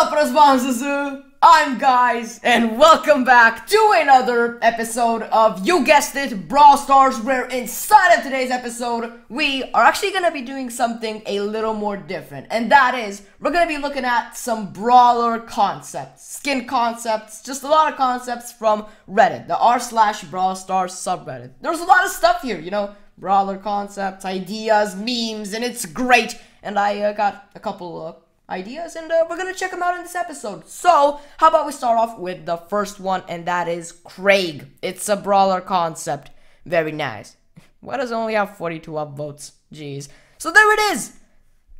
up, Razvanzazu? I'm Guys, and welcome back to another episode of, you guessed it, Brawl Stars, where inside of today's episode, we are actually gonna be doing something a little more different, and that is, we're gonna be looking at some brawler concepts, skin concepts, just a lot of concepts from Reddit, the r slash Brawl Stars subreddit. There's a lot of stuff here, you know, brawler concepts, ideas, memes, and it's great, and I uh, got a couple of ideas and uh, we're gonna check them out in this episode. So how about we start off with the first one and that is craig. It's a brawler concept. Very nice. Why does only have 42 upvotes? Jeez. So there it is!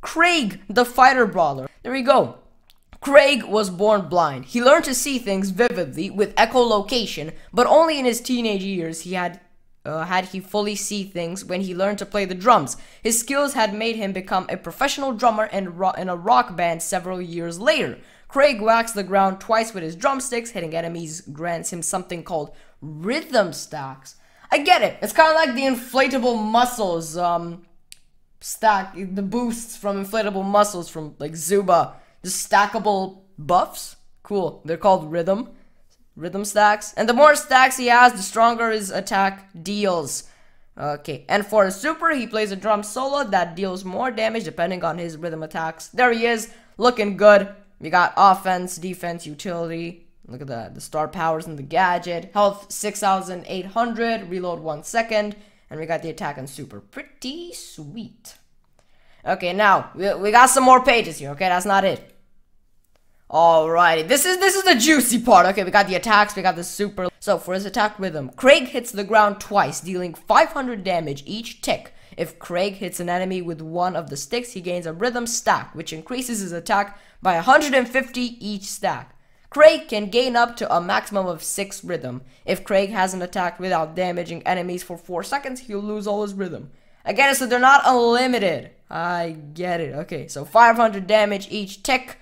Craig the fighter brawler. There we go. Craig was born blind. He learned to see things vividly with echolocation, but only in his teenage years he had uh, had he fully see things when he learned to play the drums. His skills had made him become a professional drummer in, ro- in a rock band several years later. Craig whacks the ground twice with his drumsticks, hitting enemies grants him something called rhythm stacks. I get it. It's kind of like the inflatable muscles um stack the boosts from inflatable muscles from like Zuba, the stackable buffs. Cool. They're called rhythm rhythm stacks. And the more stacks he has, the stronger his attack deals. Okay, and for a super, he plays a drum solo that deals more damage depending on his rhythm attacks. There he is, looking good. We got offense, defense, utility. Look at that, the star powers and the gadget. Health 6,800, reload 1 second. And we got the attack and super. Pretty sweet. Okay, now, we, we got some more pages here, okay? That's not it. Alrighty, this is this is the juicy part. Okay, we got the attacks, we got the super. So for his attack rhythm, Craig hits the ground twice, dealing 500 damage each tick. If Craig hits an enemy with one of the sticks, he gains a rhythm stack, which increases his attack by 150 each stack. Craig can gain up to a maximum of 6 rhythm. If Craig has an attack without damaging enemies for 4 seconds, he'll lose all his rhythm. Again, so they're not unlimited. I get it. Okay, so 500 damage each tick.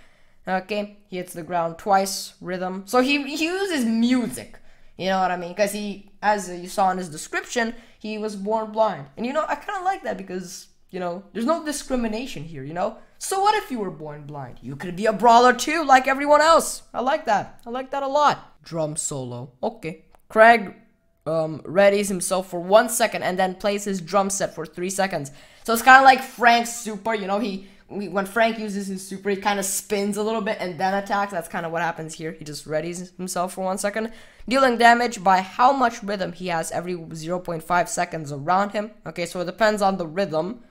Okay, he hits the ground twice, rhythm. So he, he uses music. You know what I mean? Because he, as you saw in his description, he was born blind. And you know, I kind of like that because, you know, there's no discrimination here, you know? So what if you were born blind? You could be a brawler too, like everyone else. I like that. I like that a lot. Drum solo. Okay. Craig um, readies himself for one second and then plays his drum set for three seconds. So it's kind of like Frank's super, you know, he when Frank uses his super, he kind of spins a little bit and then attacks. That's kind of what happens here. He just readies himself for one second, dealing damage by how much rhythm he has every 0.5 seconds around him. Okay, so it depends on the rhythm.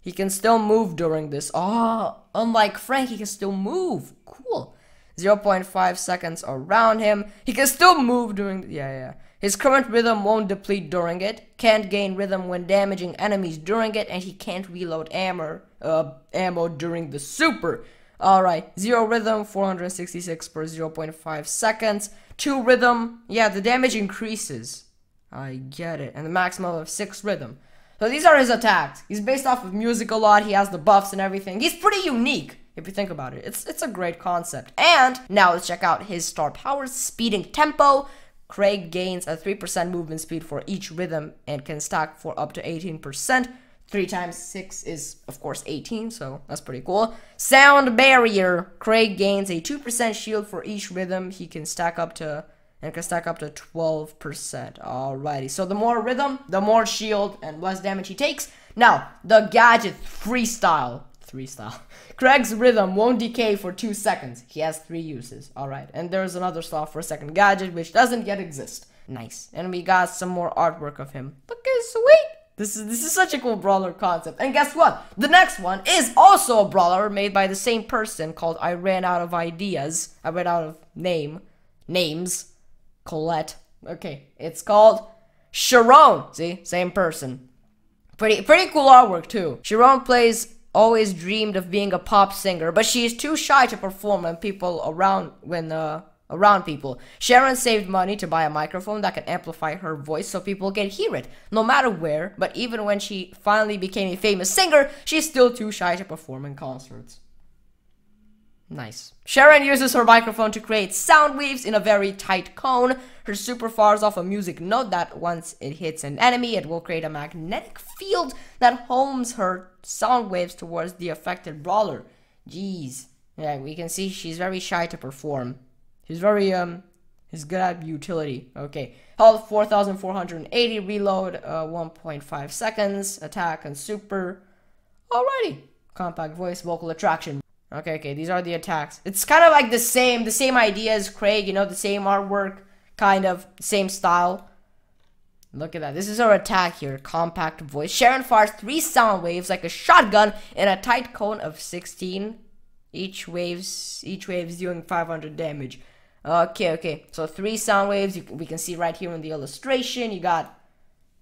He can still move during this. Oh, unlike Frank, he can still move. Cool. 0.5 seconds around him. He can still move during. Yeah, yeah. His current rhythm won't deplete during it, can't gain rhythm when damaging enemies during it, and he can't reload ammo, uh, ammo during the super. Alright, 0 rhythm, 466 per 0.5 seconds. 2 rhythm, yeah, the damage increases. I get it. And the maximum of 6 rhythm. So these are his attacks. He's based off of music a lot, he has the buffs and everything. He's pretty unique if you think about it. It's it's a great concept. And now let's check out his star power, speeding tempo, Craig gains a 3% movement speed for each rhythm and can stack for up to 18%. 3 times 6 is, of course, 18, so that's pretty cool. Sound Barrier. Craig gains a 2% shield for each rhythm. He can stack up to and can stack up to 12%. Alrighty, so the more rhythm, the more shield and less damage he takes. Now, the gadget freestyle three style. Craig's rhythm won't decay for two seconds. He has three uses. Alright, and there's another style for a second gadget which doesn't yet exist. Nice. And we got some more artwork of him. Look at sweet! This is this is such a cool brawler concept. And guess what? The next one is also a brawler made by the same person called I ran out of ideas. I ran out of name. Names. Colette. Okay. It's called Sharon. See? Same person. Pretty pretty cool artwork too. Sharon plays always dreamed of being a pop singer, but she is too shy to perform when people around when uh around people. Sharon saved money to buy a microphone that can amplify her voice so people can hear it, no matter where, but even when she finally became a famous singer, she's still too shy to perform in concerts. Nice. Sharon uses her microphone to create sound waves in a very tight cone. Her super fires off a music note that once it hits an enemy, it will create a magnetic field that homes her sound waves towards the affected brawler. Jeez. Yeah, we can see she's very shy to perform. She's very, um, he's good at utility. Okay. Health 4,480, reload uh, 1.5 seconds, attack and super. Alrighty. Compact voice, vocal attraction. Okay, okay, these are the attacks. It's kind of like the same, the same idea as Craig, you know, the same artwork, kind of, same style. Look at that. This is our attack here. Compact voice. Sharon fires three sound waves like a shotgun in a tight cone of 16. Each waves, each wave is doing 500 damage. Okay, okay. So three sound waves. You, we can see right here in the illustration. You got.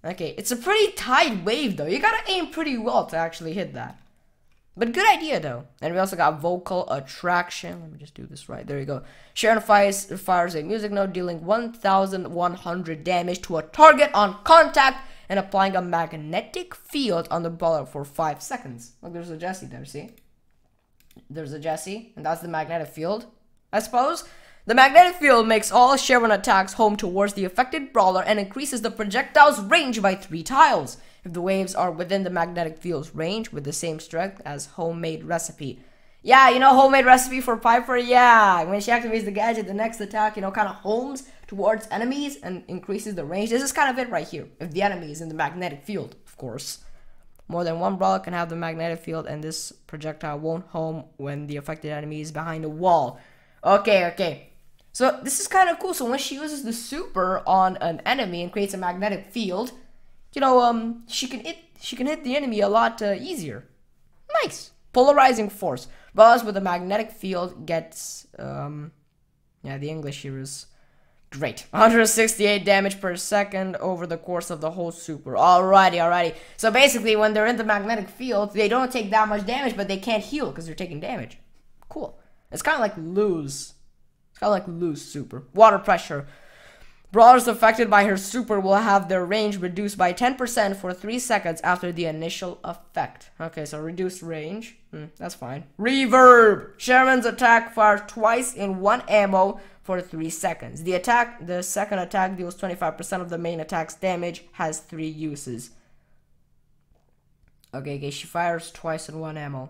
Okay, it's a pretty tight wave though. You gotta aim pretty well to actually hit that. But good idea though. And we also got vocal attraction. Let me just do this right. There you go. Sharon fires, fires a music note dealing 1100 damage to a target on contact and applying a magnetic field on the brawler for 5 seconds. Look, there's a Jessie there, see? There's a Jessie, and that's the magnetic field, I suppose. The magnetic field makes all Sharon attacks home towards the affected brawler and increases the projectile's range by 3 tiles if the waves are within the magnetic field's range with the same strength as homemade recipe. Yeah, you know homemade recipe for Piper? Yeah, when she activates the gadget, the next attack, you know, kind of homes towards enemies and increases the range. This is kind of it right here, if the enemy is in the magnetic field, of course. More than one brawler can have the magnetic field and this projectile won't home when the affected enemy is behind a wall. Okay, okay. So this is kind of cool. So when she uses the super on an enemy and creates a magnetic field, you know, um, she can hit she can hit the enemy a lot uh, easier. Nice. Polarizing force. Buzz with a magnetic field gets, um, yeah, the English here is great. 168 damage per second over the course of the whole super. Alrighty, alrighty. So basically, when they're in the magnetic field, they don't take that much damage, but they can't heal because they're taking damage. Cool. It's kind of like Lou's. It's kind of like Lou's super. Water pressure. Brawlers affected by her super will have their range reduced by 10% for 3 seconds after the initial effect. Okay, so reduced range. Hmm, that's fine. Reverb! Sharon's attack fires twice in one ammo for 3 seconds. The attack, the second attack deals 25% of the main attack's damage, has 3 uses. Okay, okay, she fires twice in one ammo.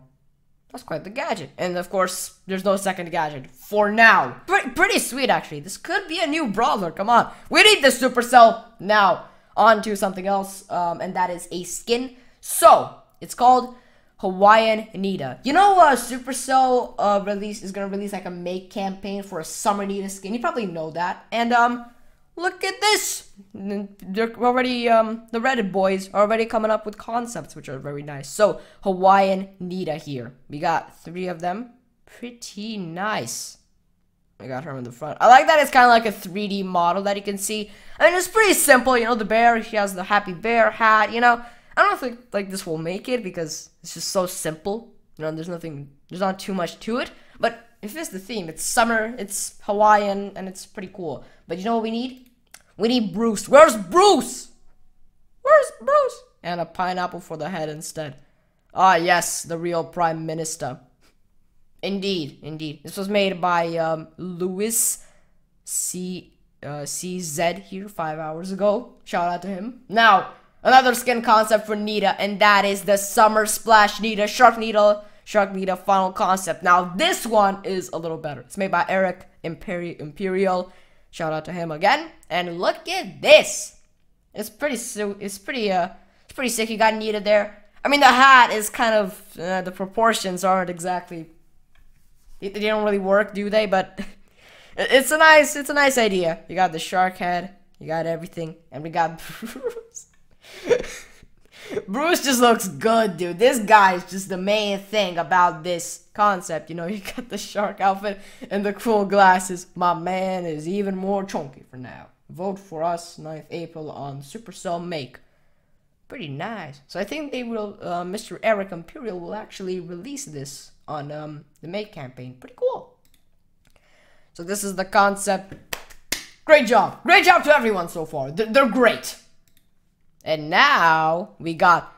That's quite the gadget. And of course, there's no second gadget. For now. Pretty, pretty sweet, actually. This could be a new brawler. Come on. We need the Supercell now. On to something else. Um, and that is a skin. So, it's called Hawaiian Nita. You know, uh, Supercell uh, release is gonna release like a make campaign for a summer Nita skin. You probably know that. And um, look at this. They're already, um, the Reddit boys are already coming up with concepts, which are very nice. So, Hawaiian Nita here. We got three of them. Pretty nice. I got her in the front. I like that it's kind of like a 3D model that you can see. I mean, it's pretty simple, you know, the bear, she has the happy bear hat, you know. I don't think, like, this will make it because it's just so simple. You know, there's nothing, there's not too much to it. But if it's the theme, it's summer, it's Hawaiian, and it's pretty cool. But you know what we need? We need Bruce. Where's Bruce? Where's Bruce? And a pineapple for the head instead. Ah, yes, the real prime minister. Indeed, indeed. This was made by um, Louis C uh, CZ here five hours ago. Shout out to him. Now, another skin concept for Nita, and that is the Summer Splash Nita Shark Needle Shark Nita final concept. Now, this one is a little better. It's made by Eric Imperi Imperial Shout out to him again. And look at this. It's pretty it's pretty uh it's pretty sick. You got Nita there. I mean the hat is kind of uh, the proportions aren't exactly they, they don't really work, do they? But it's a nice it's a nice idea. You got the shark head, you got everything, and we got Bruce. Bruce just looks good, dude. This guy is just the main thing about this concept. You know, you got the shark outfit and the cool glasses. My man is even more chunky for now. Vote for us 9th April on Supercell Make. Pretty nice. So I think they will, uh, Mr. Eric Imperial will actually release this on um, the Make campaign. Pretty cool. So this is the concept. Great job. Great job to everyone so far. They're great. And now we got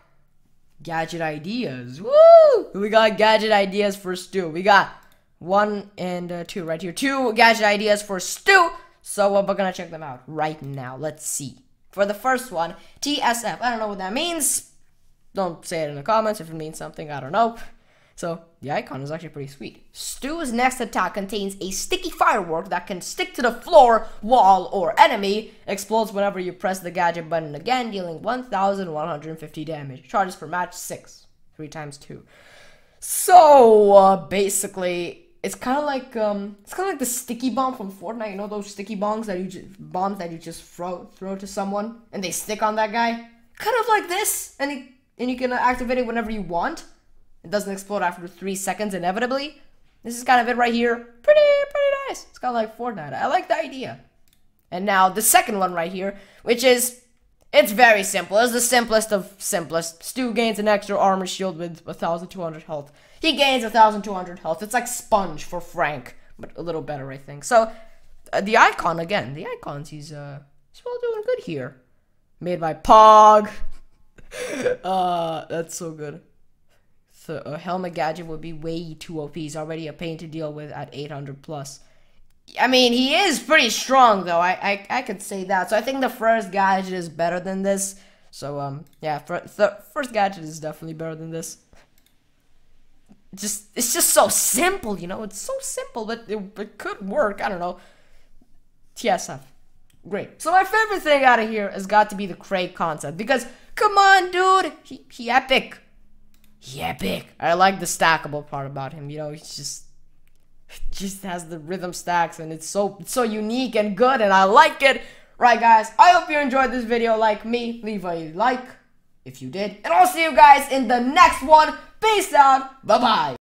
gadget ideas. Woo! We got gadget ideas for Stu. We got one and uh, two right here. Two gadget ideas for Stu. So uh, we're gonna check them out right now. Let's see. For the first one, TSF. I don't know what that means. Don't say it in the comments if it means something. I don't know. So the icon is actually pretty sweet. Stu's next attack contains a sticky firework that can stick to the floor, wall, or enemy. Explodes whenever you press the gadget button again, dealing 1,150 damage. Charges per match 6. 3 times 2. So, uh, basically, it's kind of like um, it's kind of like the sticky bomb from Fortnite. You know those sticky bombs that you just bombs that you just throw throw to someone and they stick on that guy. Kind of like this, and it, and you can activate it whenever you want. It doesn't explode after three seconds inevitably. This is kind of it right here. Pretty pretty nice. It's kind of like Fortnite. I like the idea. And now the second one right here, which is it's very simple. It's the simplest of simplest. Stu gains an extra armor shield with 1,200 health. He gains 1,200 health. It's like Sponge for Frank, but a little better, I think. So, uh, the icon, again, the icons, he's, uh, he's well doing good here. Made by Pog. uh, that's so good. So, a helmet gadget would be way too OP. He's already a pain to deal with at 800 plus. I mean, he is pretty strong, though. I, I, I could say that. So I think the first gadget is better than this. So, um, yeah, first gadget is definitely better than this. Just, it's just so simple, you know? It's so simple, but it, it could work. I don't know. TSF. Great. So my favorite thing out of here has got to be the Craig concept. Because, come on, dude. He, he epic. He epic. I like the stackable part about him, you know? He's just just has the rhythm stacks and it's so so unique and good and I like it. Right guys, I hope you enjoyed this video like me. Leave a like if you did. And I'll see you guys in the next one. Peace out. Bye-bye.